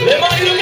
Leva aí,